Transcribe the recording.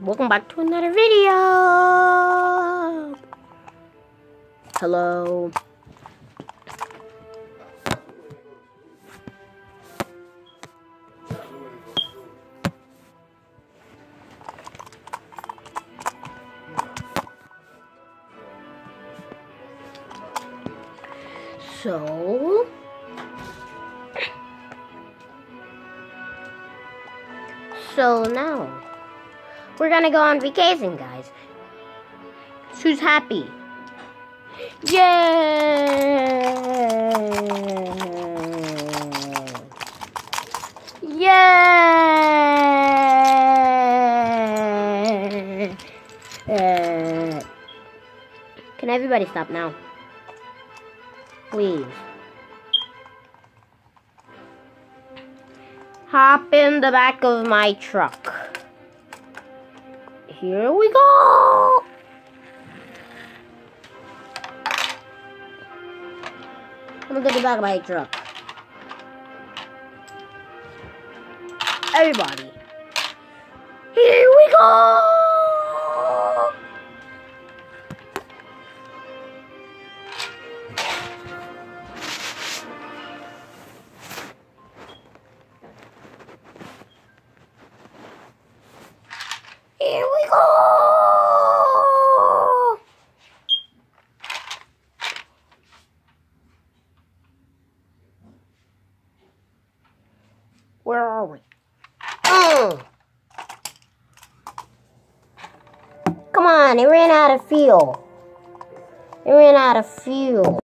Welcome back to another video. Hello. So, so now we're gonna go on vacation, guys. Who's happy? Yay! Yay! Uh, can everybody stop now? Please. Hop in the back of my truck. Here we go! Come on, get the back of my truck. Everybody. Here we go! Where are we? Oh! Come on, it ran out of fuel. It ran out of fuel.